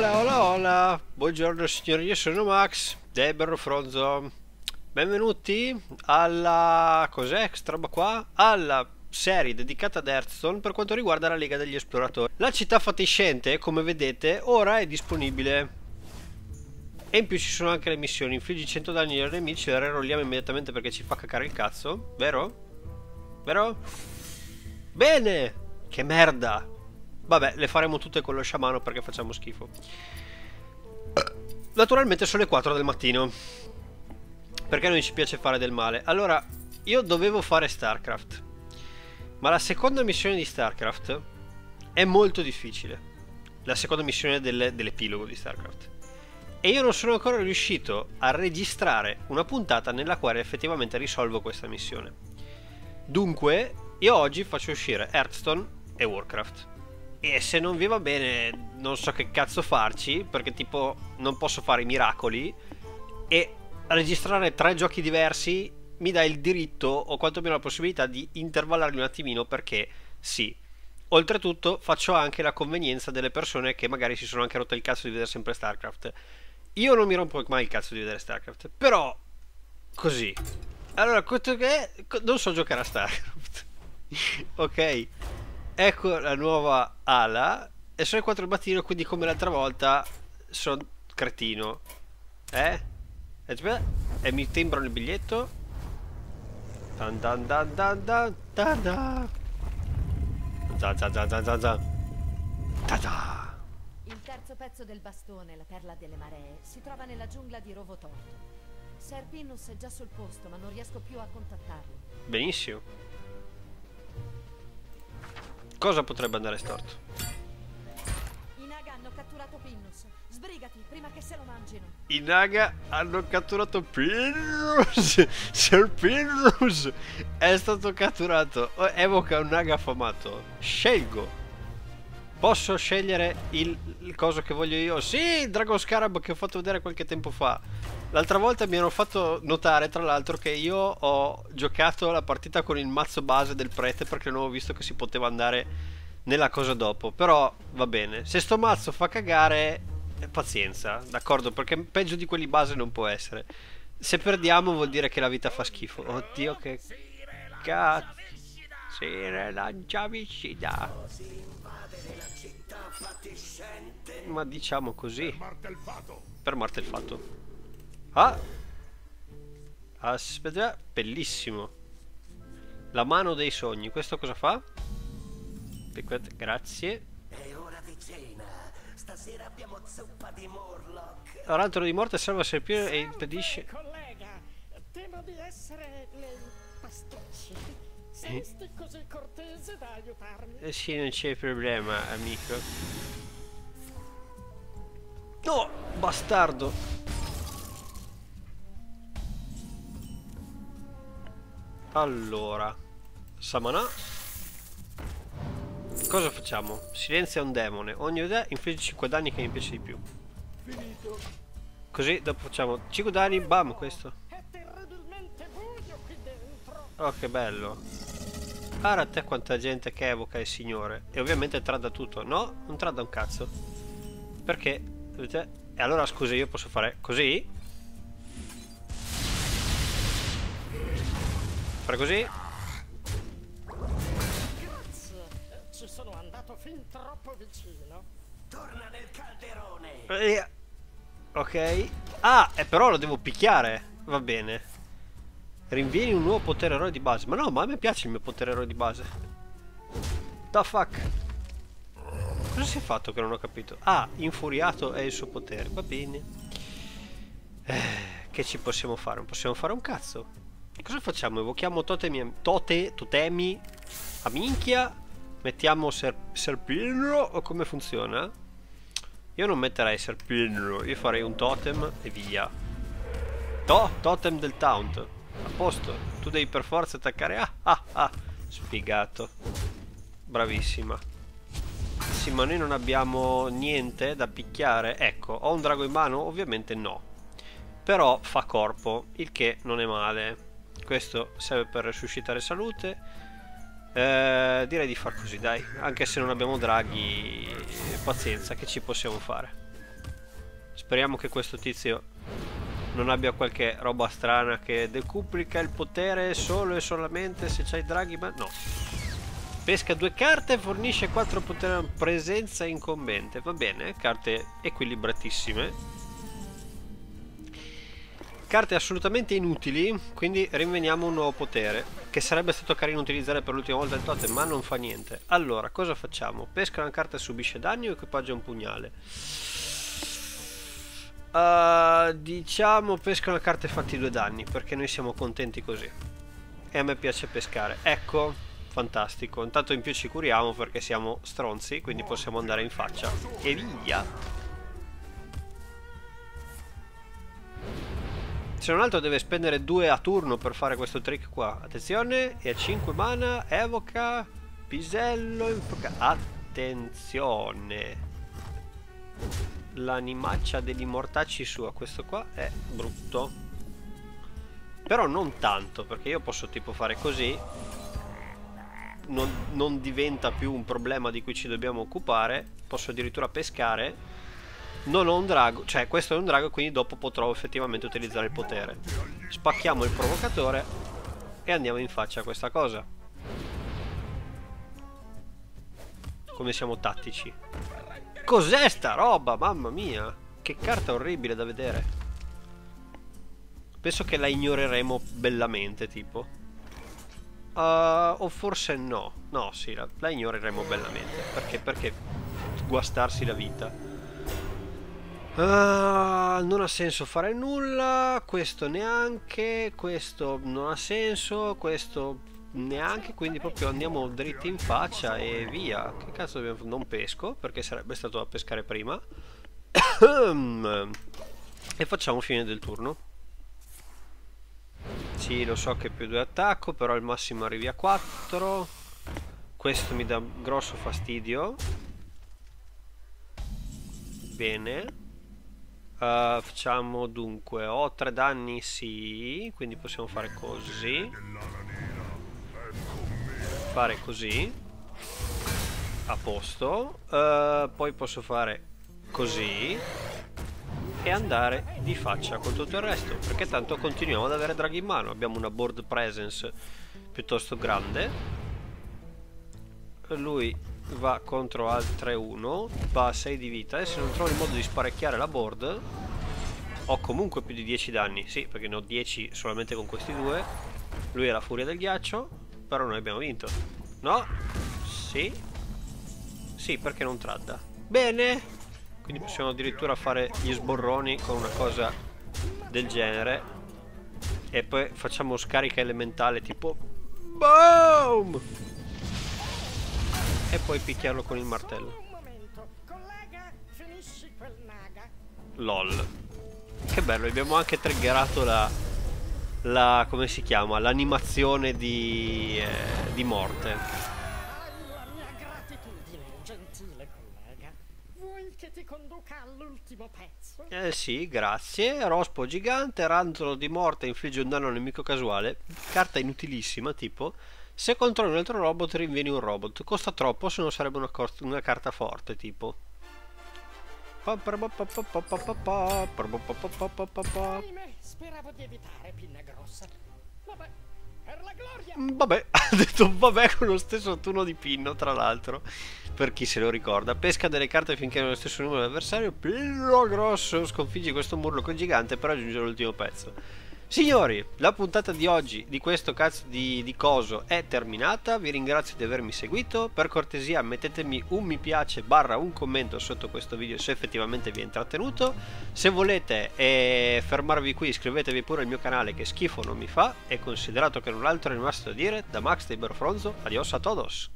Hola, hola, hola. Buongiorno signori, io sono Max, Debro Fronzo. Benvenuti alla... cos'è questa roba qua? Alla serie dedicata ad Hearthstone per quanto riguarda la Lega degli Esploratori. La città fatiscente, come vedete, ora è disponibile. E in più ci sono anche le missioni. Infliggi 100 danni ai nemici, le rerolliamo immediatamente perché ci fa cacare il cazzo. Vero? Vero? Bene! Che merda! Vabbè, le faremo tutte con lo sciamano perché facciamo schifo. Naturalmente sono le 4 del mattino. Perché non ci piace fare del male. Allora, io dovevo fare StarCraft. Ma la seconda missione di StarCraft è molto difficile. La seconda missione del, dell'epilogo di StarCraft. E io non sono ancora riuscito a registrare una puntata nella quale effettivamente risolvo questa missione. Dunque, io oggi faccio uscire Hearthstone e Warcraft. E se non vi va bene, non so che cazzo farci, perché tipo non posso fare i miracoli. E registrare tre giochi diversi mi dà il diritto, o quantomeno la possibilità, di intervallarli un attimino, perché sì. Oltretutto faccio anche la convenienza delle persone che magari si sono anche rotte il cazzo di vedere sempre StarCraft. Io non mi rompo mai il cazzo di vedere StarCraft, però così. Allora, questo che è, non so giocare a StarCraft. ok. Ecco la nuova ala. E sono le 4 del mattino, quindi come l'altra volta sono cretino. Eh? E mi timbrano il biglietto. Dan dan dan dan dan dan dan. Zan zan zan zan zan zan. Ta Il terzo pezzo del bastone, la perla delle maree, si trova nella giungla di Rovotorto. Ser Pinnus è già sul posto, ma non riesco più a contattarlo. Benissimo. Cosa potrebbe andare storto? I Naga hanno catturato Pinnus. Sbrigati prima che se lo mangino. I Naga hanno catturato Pirrus! Sir Pirrus è stato catturato. Oh, Evoca un Naga affamato. Scelgo. Posso scegliere il, il coso che voglio io? Sì, il Dragon Scarab che ho fatto vedere qualche tempo fa. L'altra volta mi hanno fatto notare, tra l'altro, che io ho giocato la partita con il mazzo base del prete perché non ho visto che si poteva andare nella cosa dopo. Però va bene. Se sto mazzo fa cagare, eh, pazienza, d'accordo? Perché peggio di quelli base non può essere. Se perdiamo vuol dire che la vita fa schifo. Oddio, che cazzo. Si rilancia vicina. Ma diciamo così. Per martelfato. Ah! Aspetta, bellissimo. La mano dei sogni, questo cosa fa? Grazie. È ora di cena. Stasera abbiamo zuppa di Morlock. L'altro di morte salva Serpino e impedisce... Collega, temo di essere le pasticci. Saresti così cortese da aiutarmi? Eh sì, non c'è problema, amico. No, bastardo. Allora, Samana. Cosa facciamo? Silenzia un demone. Ogni idea infligge 5 danni che mi piace di più. Finito. Così dopo facciamo 5 danni, bam, questo. Oh, che bello. Guarda a te quanta gente che evoca il Signore. E ovviamente trada tutto. No, non trada un cazzo. Perché? Vedete? E allora scusa, io posso fare così? Nel calderone. Eh, Ok. Ah, e però lo devo picchiare. Va bene. Rinvieni un nuovo potere eroe di base. Ma no, ma a me piace il mio potere eroe di base. The fuck? Cosa si è fatto che non ho capito? Ah, infuriato è il suo potere. Va bene. Eh, che ci possiamo fare? Non possiamo fare un cazzo. Cosa facciamo? Evochiamo totemi, tote, totemi a minchia? Mettiamo ser, serpino o come funziona? Io non metterei serpino, io farei un totem e via. To, totem del taunt. A posto. Tu devi per forza attaccare. Ah, ah, ah. Spiegato. Bravissima. Sì, ma noi non abbiamo niente da picchiare. Ecco, ho un drago in mano? Ovviamente no. Però fa corpo, il che non è male. Questo serve per resuscitare salute. Eh, direi di far così, dai. Anche se non abbiamo draghi, pazienza, che ci possiamo fare? Speriamo che questo tizio non abbia qualche roba strana che decuplica il potere solo e solamente se c'hai draghi, ma no. Pesca due carte e fornisce quattro potere presenza incombente. Va bene, carte equilibratissime. Carte assolutamente inutili, quindi rinveniamo un nuovo potere, che sarebbe stato carino utilizzare per l'ultima volta il totem, ma non fa niente. Allora, cosa facciamo? Pesca una carta e subisce danni o equipaggia un pugnale? Uh, diciamo pesca una carta e fatti due danni, perché noi siamo contenti così. E a me piace pescare. Ecco, fantastico. Intanto in più ci curiamo perché siamo stronzi, quindi possiamo andare in faccia. E via! Se non altro deve spendere due a turno per fare questo trick qua. Attenzione, e a 5 mana evoca pisello. Attenzione. L'animaccia degli mortacci sua, questo qua è brutto. Però non tanto, perché io posso tipo fare così. Non, non diventa più un problema di cui ci dobbiamo occupare. Posso addirittura pescare non ho un drago, cioè questo è un drago quindi dopo potrò effettivamente utilizzare il potere. Spacchiamo il provocatore e andiamo in faccia a questa cosa. Come siamo tattici. Cos'è sta roba? Mamma mia! Che carta orribile da vedere. Penso che la ignoreremo bellamente, tipo. Uh, o forse no. No, sì, la, la ignoreremo bellamente. Perché? Perché guastarsi la vita. Uh, non ha senso fare nulla, questo neanche, questo non ha senso, questo neanche, quindi proprio andiamo dritti in faccia e via. Che cazzo dobbiamo fare? Non pesco, perché sarebbe stato da pescare prima. e facciamo fine del turno. Sì, lo so che più 2 attacco, però al massimo arrivi a 4. Questo mi dà grosso fastidio. Bene. Uh, facciamo dunque, ho tre danni sì, quindi possiamo fare così. Fare così. A posto. Uh, poi posso fare così. E andare di faccia con tutto il resto. Perché tanto continuiamo ad avere draghi in mano. Abbiamo una board presence piuttosto grande. Lui va contro altre 1 va a 6 di vita e se non trovo il modo di sparecchiare la board ho comunque più di 10 danni. Sì perché ne ho 10 solamente con questi due. Lui è la furia del ghiaccio però noi abbiamo vinto. No? sì? Sì perché non tradda. Bene! Quindi possiamo addirittura fare gli sborroni con una cosa del genere. E poi facciamo scarica elementale tipo BOOM e poi picchiarlo con il martello. LOL. Che bello, abbiamo anche triggerato la... la come si chiama? L'animazione di... Eh, di morte. La mia gratitudine, gentile collega. Vuoi che ti conduca all'ultimo pezzo? Eh sì, grazie. Rospo gigante, rantolo di morte infligge un danno al nemico casuale. Carta inutilissima, tipo... Se controlli un altro robot rinvieni un robot. Costa troppo se non sarebbe una, una carta forte tipo. Speravo di evitare pinna grossa. Vabbè, per la gloria. Vabbè, ha detto vabbè con lo stesso turno di pinno, tra l'altro. Per chi se lo ricorda. Pesca delle carte finché hanno lo stesso numero di avversario. Pinno grosso. Sconfiggi questo murloco gigante per raggiungere l'ultimo pezzo. Signori, la puntata di oggi di questo cazzo di, di, coso è terminata, vi ringrazio di avermi seguito, per cortesia mettetemi un mi piace barra un commento sotto questo video se effettivamente vi è intrattenuto, se volete eh, fermarvi qui iscrivetevi pure al mio canale che schifo non mi fa. E considerato che null'altro è rimasto da dire, da Max di Berfronzo, adios a todos!